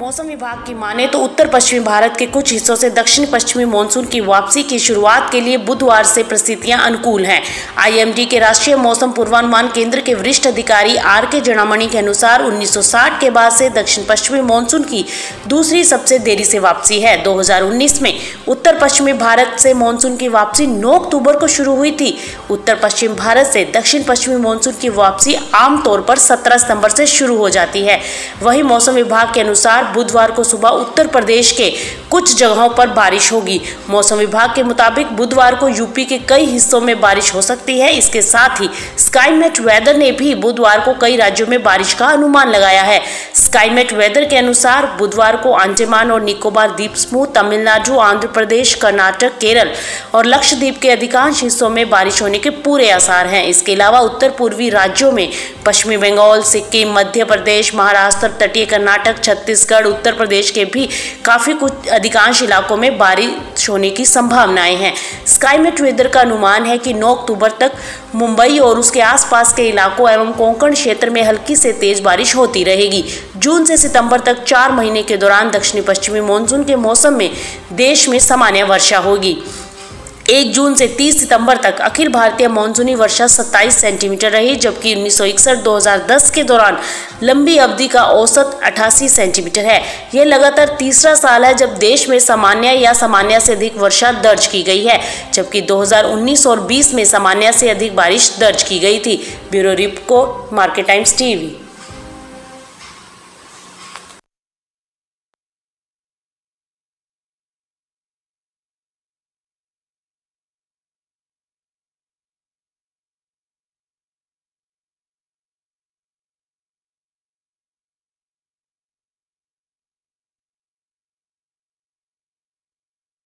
मौसम विभाग की माने तो उत्तर पश्चिमी भारत के कुछ हिस्सों से दक्षिण पश्चिमी मानसून की वापसी की शुरुआत के लिए बुधवार से परिस्थितियाँ अनुकूल हैं। आईएमडी के राष्ट्रीय मौसम पूर्वानुमान केंद्र के वरिष्ठ अधिकारी आर के जनामणि के अनुसार 1960 के बाद से दक्षिण पश्चिमी मानसून की दूसरी सबसे देरी से वापसी है। 2019 में उत्तर पश्चिमी भारत से मानसून की वापसी 9 अक्टूबर को शुरू हुई थी। उत्तर पश्चिम भारत से दक्षिण पश्चिमी मानसून की वापसी आमतौर पर 17 सितंबर से शुरू हो जाती है। वही मौसम विभाग के अनुसार बुधवार को सुबह उत्तर प्रदेश के कुछ जगहों पर बारिश होगी। मौसम विभाग के मुताबिक बुधवार को यूपी के कई हिस्सों में बारिश हो सकती है। इसके साथ ही स्काईमेट वेदर ने भी बुधवार को कई राज्यों में बारिश का अनुमान लगाया है। स्काईमेट वेदर के अनुसार बुधवार को अंडमान और निकोबार द्वीप समूह, तमिलनाडु, आंध्र प्रदेश, कर्नाटक, केरल और लक्षद्वीप के अधिकांश हिस्सों में बारिश होने के पूरे आसार हैं। इसके अलावा उत्तर पूर्वी राज्यों में पश्चिमी बंगाल, सिक्किम, मध्य प्रदेश, महाराष्ट्र, तटीय कर्नाटक, छत्तीसगढ़ उत्तर प्रदेश के भी काफ़ी कुछ अधिकांश इलाकों में बारिश होने की संभावनाएँ हैं। स्काईमेट वेदर का अनुमान है कि 9 अक्टूबर तक मुंबई और उसके आसपास के इलाकों एवं कोंकण क्षेत्र में हल्की से तेज बारिश होती रहेगी। जून से सितंबर तक चार महीने के दौरान दक्षिणी पश्चिमी मानसून के मौसम में देश में सामान्य वर्षा होगी। एक जून से 30 सितंबर तक अखिल भारतीय मानसूनी वर्षा 27 सेंटीमीटर रही, जबकि 1961-2010 के दौरान लंबी अवधि का औसत 88 सेंटीमीटर है। यह लगातार तीसरा साल है जब देश में सामान्य या सामान्य से अधिक वर्षा दर्ज की गई है, जबकि 2019 और 20 में सामान्य से अधिक बारिश दर्ज की गई थी। Bureau report Market Times TV.